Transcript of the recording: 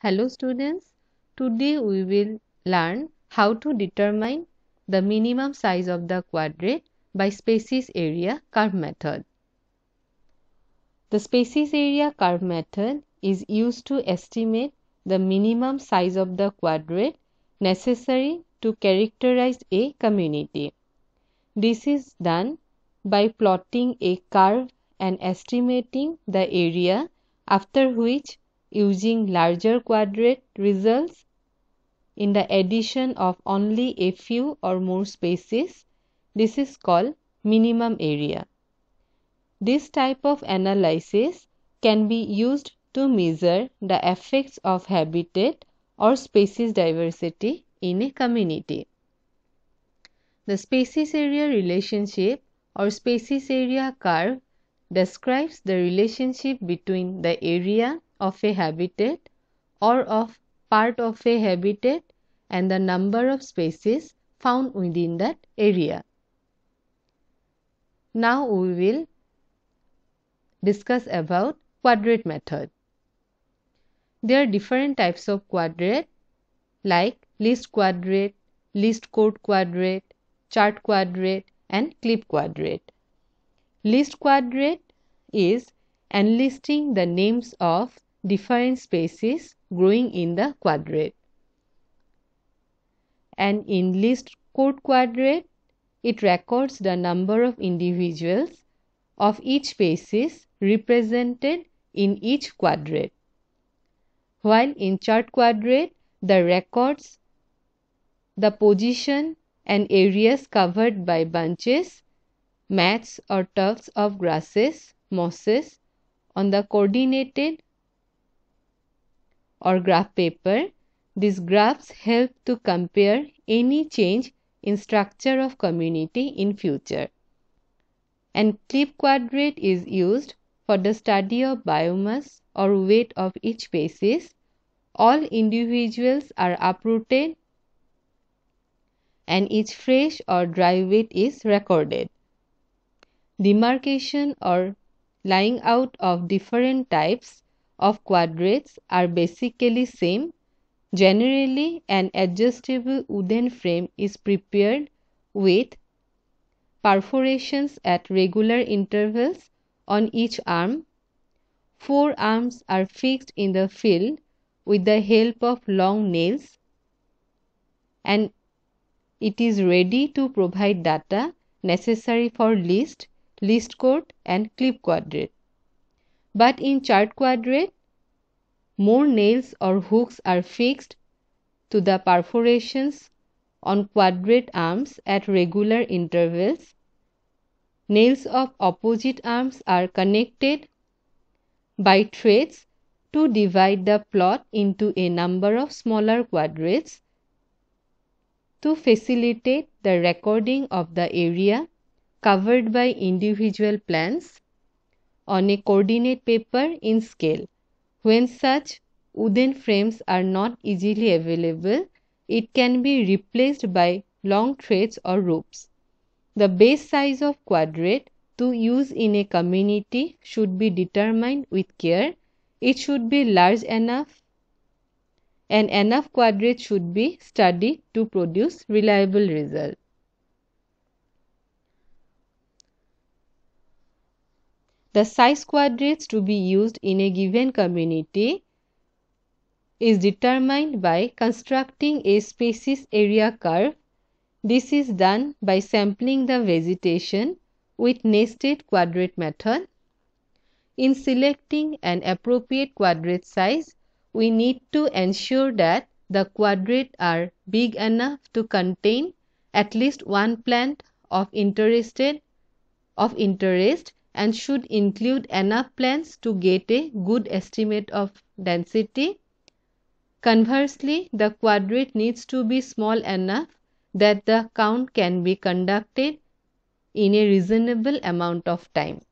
Hello students, today we will learn how to determine the minimum size of the quadrat by species area curve method. The species area curve method is used to estimate the minimum size of the quadrat necessary to characterize a community. This is done by plotting a curve and estimating the area after which using larger quadrat results in the addition of only a few or more species. This is called minimum area. This type of analysis can be used to measure the effects of habitat or species diversity in a community. The species area relationship or species area curve describes the relationship between the area of a habitat or of part of a habitat and the number of species found within that area. Now we will discuss about quadrat method. There are different types of quadrat like least quadrat, least code quadrat, chart quadrat and clip quadrat. Least quadrat is enlisting the names of different species growing in the quadrat. And in least code quadrat, it records the number of individuals of each species represented in each quadrat. While in chart quadrat, the records the position and areas covered by bunches, mats or tufts of grasses, mosses on the coordinated or graph paper. These graphs help to compare any change in structure of community in future. And clip quadrat is used for the study of biomass or weight of each species. All individuals are uprooted and each fresh or dry weight is recorded. Demarcation or lying out of different types of quadrats are basically same. Generally, an adjustable wooden frame is prepared with perforations at regular intervals on each arm. Four arms are fixed in the field with the help of long nails and it is ready to provide data necessary for list, list code and clip quadrat. But in chart quadrat, more nails or hooks are fixed to the perforations on quadrat arms at regular intervals. Nails of opposite arms are connected by threads to divide the plot into a number of smaller quadrats to facilitate the recording of the area covered by individual plants on a coordinate paper in scale. When such wooden frames are not easily available, it can be replaced by long threads or ropes. The base size of quadrat to use in a community should be determined with care. It should be large enough and enough quadrat should be studied to produce reliable result. The size quadrats to be used in a given community is determined by constructing a species area curve. This is done by sampling the vegetation with nested quadrat method. In selecting an appropriate quadrat size, we need to ensure that the quadrat are big enough to contain at least one plant of interested of interest and should include enough plants to get a good estimate of density. Conversely, the quadrat needs to be small enough that the count can be conducted in a reasonable amount of time.